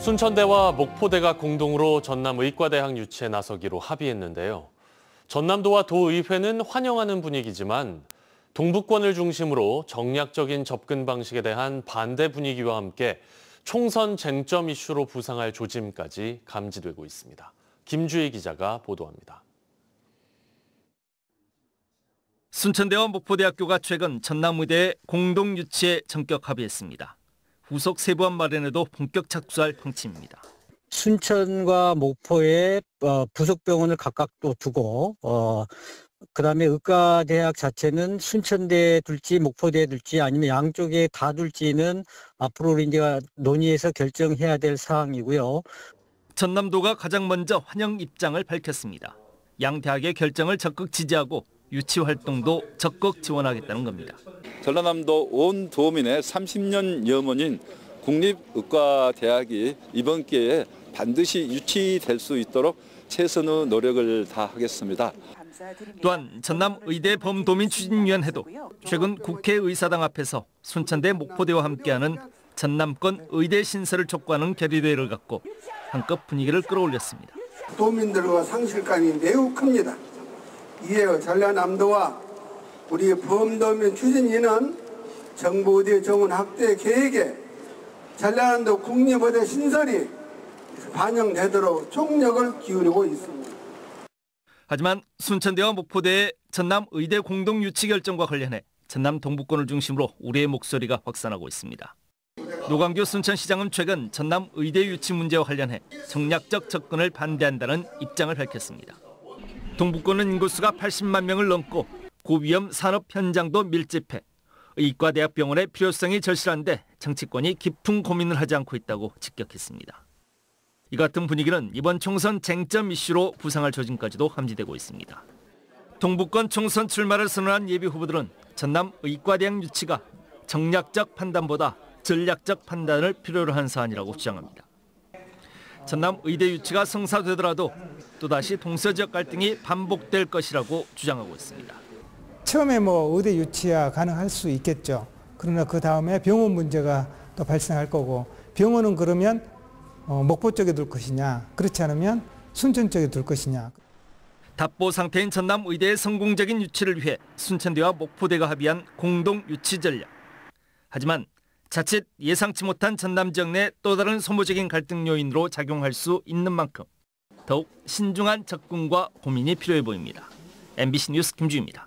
순천대와 목포대가 공동으로 전남 의과대학 유치에 나서기로 합의했는데요. 전남도와 도의회는 환영하는 분위기지만 동북권을 중심으로 정략적인 접근 방식에 대한 반대 분위기와 함께 총선 쟁점 이슈로 부상할 조짐까지 감지되고 있습니다. 김주희 기자가 보도합니다. 순천대와 목포대학교가 최근 전남의대 공동 유치에 전격 합의했습니다. 후속 세부안 마련에도 본격 착수할 방침입니다. 순천과 목포에 어, 부속병원을 각각 또 두고 어, 그다음에 의과대학 자체는 순천대에 둘지 목포대에 둘지 아니면 양쪽에 다 둘지는 앞으로 이제 논의해서 결정해야 될 사항이고요. 전남도가 가장 먼저 환영 입장을 밝혔습니다. 양 대학의 결정을 적극 지지하고 유치 활동도 적극 지원하겠다는 겁니다. 전라남도 온 도민의 30년 염원인 국립의과대학이 이번 기회에 반드시 유치될 수 있도록 최선의 노력을 다하겠습니다. 또한 전남 의대 범도민 추진위원회도 최근 국회의사당 앞에서 순천대 목포대와 함께하는 전남권 의대 신설을 촉구하는 결의대회를 갖고 한껏 분위기를 끌어올렸습니다. 도민들과 상실감이 매우 큽니다. 이에 전라남도와 우리 범도민 추진위는 정부 의대 정원 확대 계획에 전라남도 국립의대 신설이 반영되도록 총력을 기울이고 있습니다. 하지만 순천대와 목포대의 전남 의대 공동 유치 결정과 관련해 전남 동북권을 중심으로 우리의 목소리가 확산하고 있습니다. 노광규 순천시장은 최근 전남 의대 유치 문제와 관련해 정략적 접근을 반대한다는 입장을 밝혔습니다. 동북권은 인구수가 80만 명을 넘고 고위험 산업 현장도 밀집해 의과대학병원의 필요성이 절실한데 정치권이 깊은 고민을 하지 않고 있다고 직격했습니다. 이 같은 분위기는 이번 총선 쟁점 이슈로 부상할 조짐까지도 함지되고 있습니다. 동북권 총선 출마를 선언한 예비 후보들은 전남 의과대학 유치가 정략적 판단보다 전략적 판단을 필요로 한 사안이라고 주장합니다. 전남 의대 유치가 성사되더라도 또다시 동서 지역 갈등이 반복될 것이라고 주장하고 있습니다. 처음에 뭐 의대 유치가 가능할 수 있겠죠. 그러나 그 다음에 병원 문제가 또 발생할 거고 병원은 그러면 어, 목포 쪽에 둘 것이냐 그렇지 않으면 순천 쪽에 둘 것이냐. 답보 상태인 전남 의대의 성공적인 유치를 위해 순천대와 목포대가 합의한 공동 유치 전략. 하지만 자칫 예상치 못한 전남 지역 내 또 다른 소모적인 갈등 요인으로 작용할 수 있는 만큼 더욱 신중한 접근과 고민이 필요해 보입니다. MBC 뉴스 김주입니다.